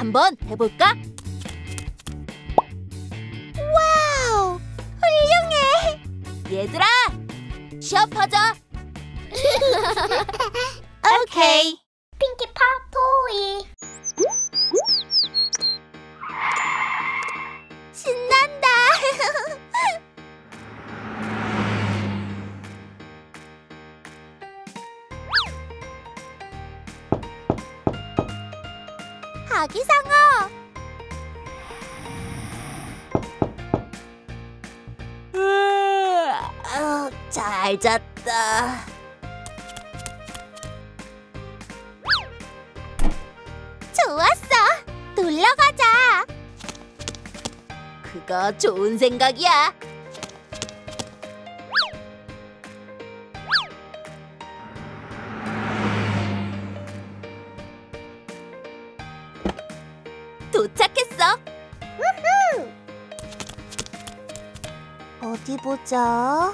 한번 해볼까? 와우, 훌륭해. 얘들아, 시합하자. 오케이. 핑키 아기상어. 아, 잘 잤다. 좋았어. 놀러 가자. 그거 좋은 생각이야. 어디 보자.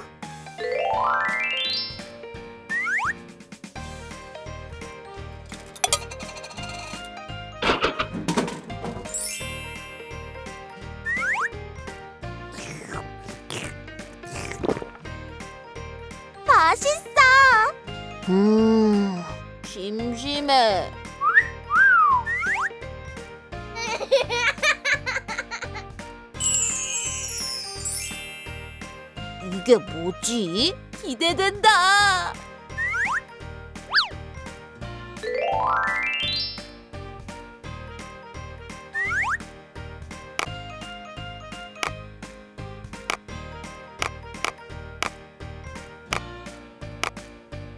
맛있어. 음, 심심해. 이게 뭐지? 기대된다.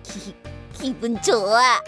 기, 기분 좋아.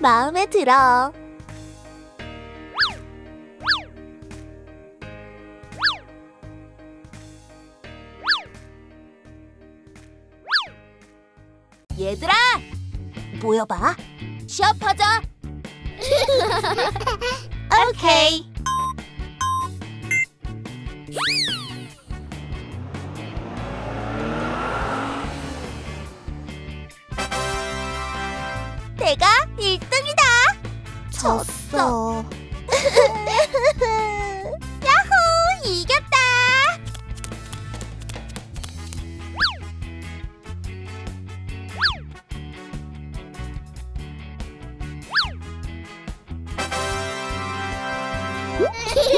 마음에 들어. 얘들아, 모여봐. 시합하자. 오케이. 내가 1등이다! 졌어. 야호! 이겼다!